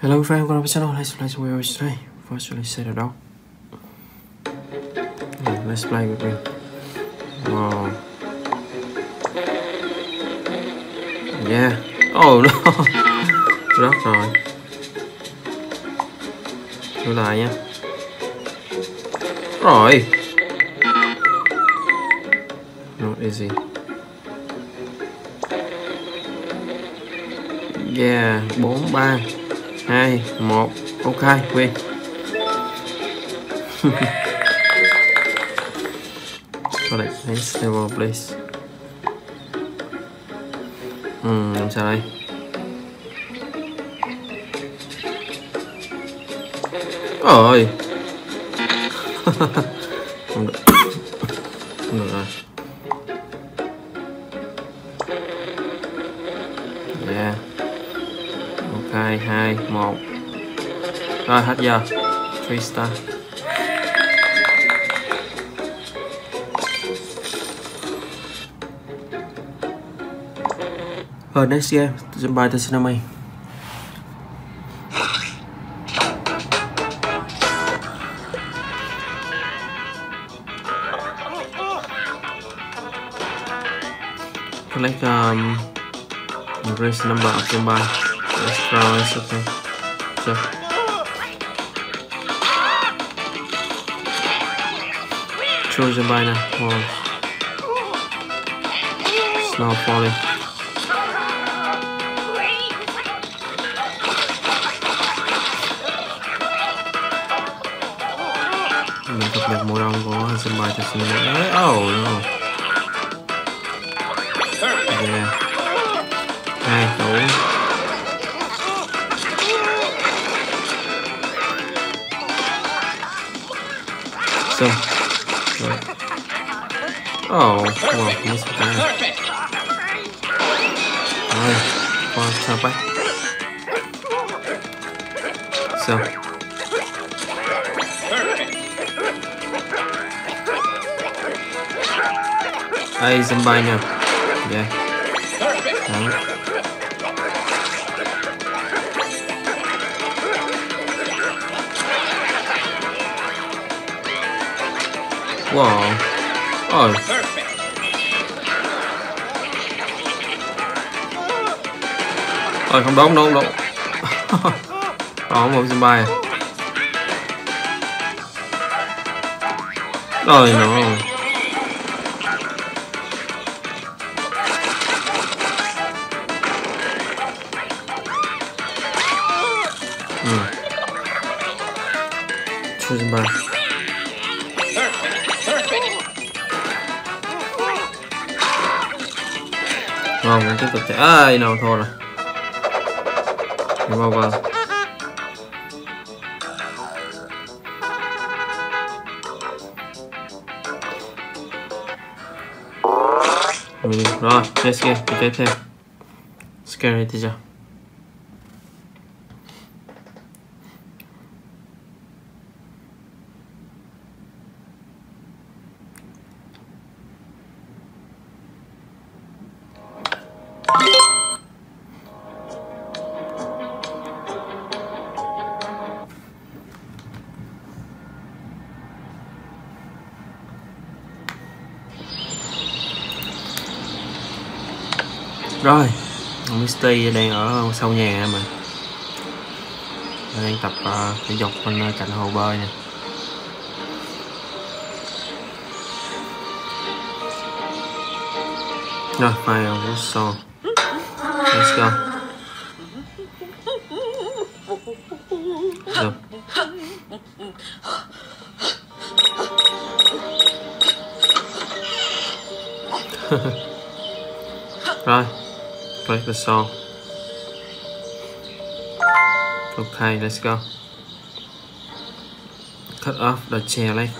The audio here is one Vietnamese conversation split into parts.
Hello friend, welcome to my channel. Let's play some Wheels today. First, let's set it up. Yeah, let's play with me. Wow. Yeah. Oh no. Rớt rồi. Thử lại nha. Rồi. Not easy. Yeah, 4 3 2 1. Ok, win. Collect next level please. Ừ, làm sao đây? Ôi. Không được. À, Rồi hết giờ. Freestyle. Rồi next game, sân bay Tsunami. Collect um race number of sân bay. Let's try, okay. Sure. Choose sân bay nè. Wow. Snow falling. mình cập nhật mùa đông của sân bay thật sự đấy oh no yeah hai tủ so rồi oh wow miss cái rồi qua sao bách so. Đây sân bay nè yeah Đấy wow ôi ôi, không đúng đúng đúng Đó một sân bay rồi nó Ừ. Chưa sân bay. Ngon, mình tiếp tục chạy. À, nào thôi rồi. Game over. Ừ, rồi, next game tiếp theo. Scary teacher. Rồi, ông Misty đang ở sau nhà mà. Đang tập uh, thể dục bên ờ, cạnh hồ bơi nè. Rồi, file của so Let's go. Rồi Rồi. Click the song. Okay, let's go. Cut off the chair leg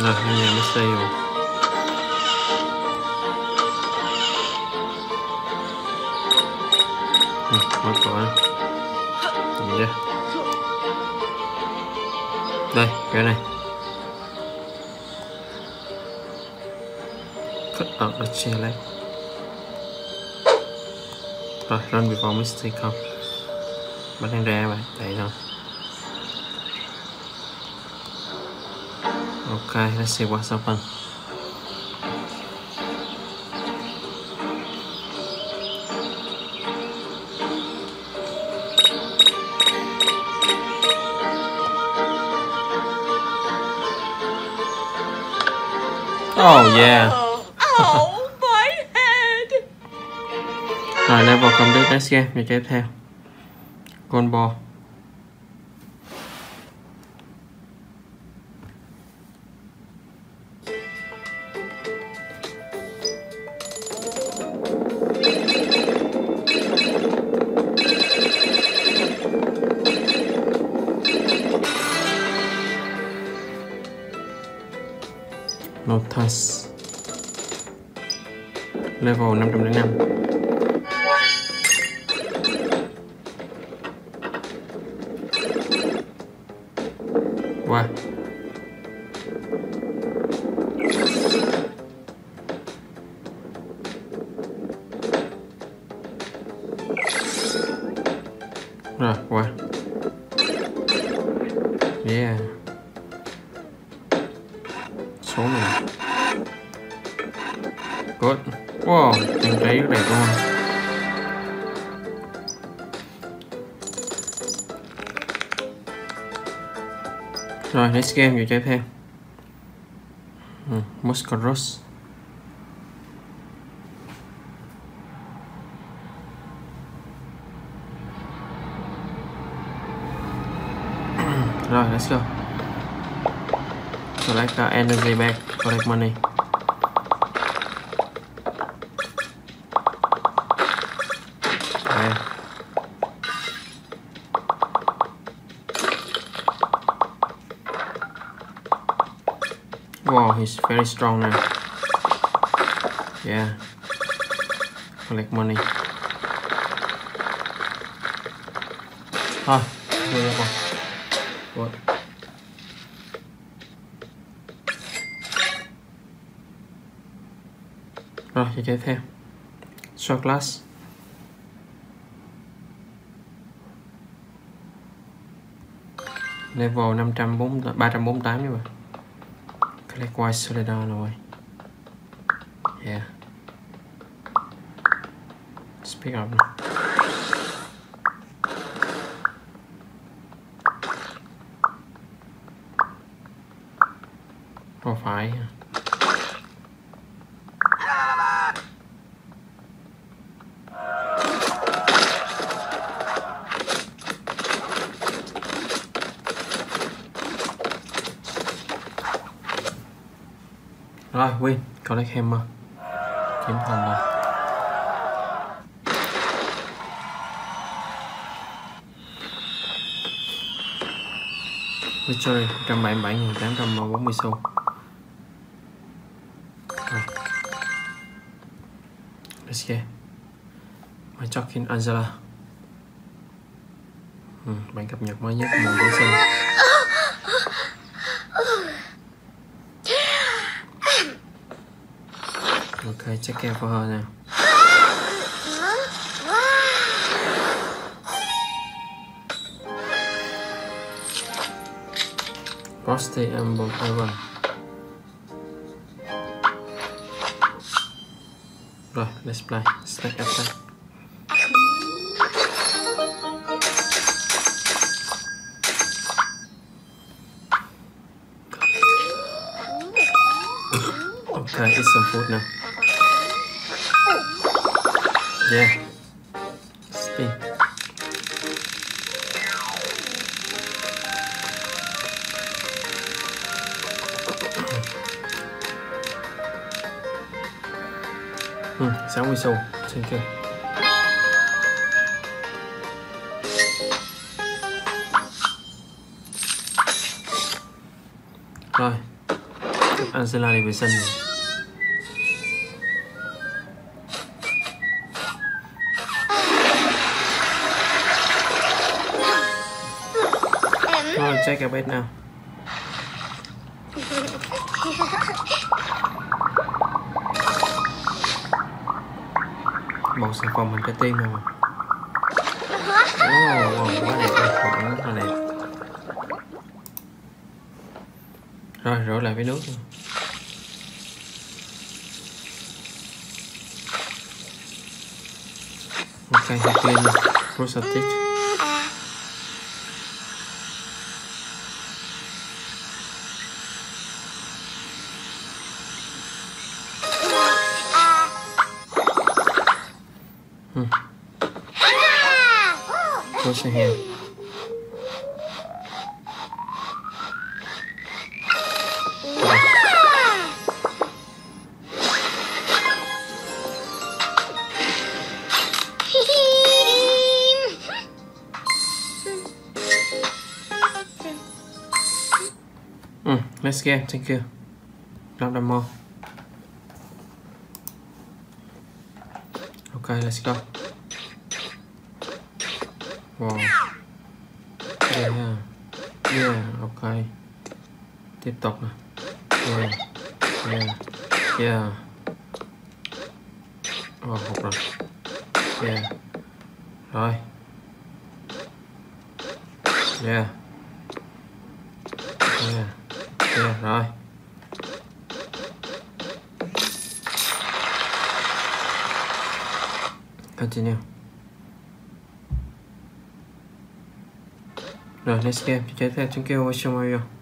Rồi, nhà mới xây rồi. Ừ, mở cửa. Đây Gì đây đây, cái này. Cut out the select rồi run before mistake không? Bắt em ra bạn tại rồi ok, let's see what's happened. Oh yeah. Oh, my head. Rồi level complete next game như tiếp theo. Con bò. Lotus Level 505 Wow Rồi, wow Rồi, next game vô chơi thêm, ừ, Muscaros Rồi, let's go. Select uh, energy Bank, collect money Đây is very strong now. Yeah. Collect money. Ah, vô What? Rồi, cho tiếp theo. Short class. Level 548 như vậy. Collect White Soledad rồi. Yeah. Speak up. now. Không Rồi, win. Collect hammer. Kiếm thành rồi. Victory 177.840 xu Rồi. Let's get My talking Angela ừ, Bản cập nhật mới nhất mùa giáng sinh Ok, check care for her now. Frosty and Rồi, let's play Stack attack Okay, eat some food now Yeah Spin. Ừ, 60 xu Xin kêu Rồi. Angela đi vệ sinh rồi Rồi, check your bed nào một sản phẩm mình trái tim rồi Ồ, wow, quá đẹp quá đẹp, quá đẹp. Rồi, rửa lại với nước luôn. Ok, hơi clean a Hmm. Wash your. Mm, let's go. Thank you. Not the more. Okay, let's go. Wow. Yeah. Yeah, ok Tiếp tục nè. Yeah. Yeah. Yeah. Oh, hụt rồi. Yeah. Rồi. Yeah. Yeah. Yeah, rồi. Continue. Rồi, let's game Tiếp theo chúng kêu Ocean Mario.